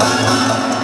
Música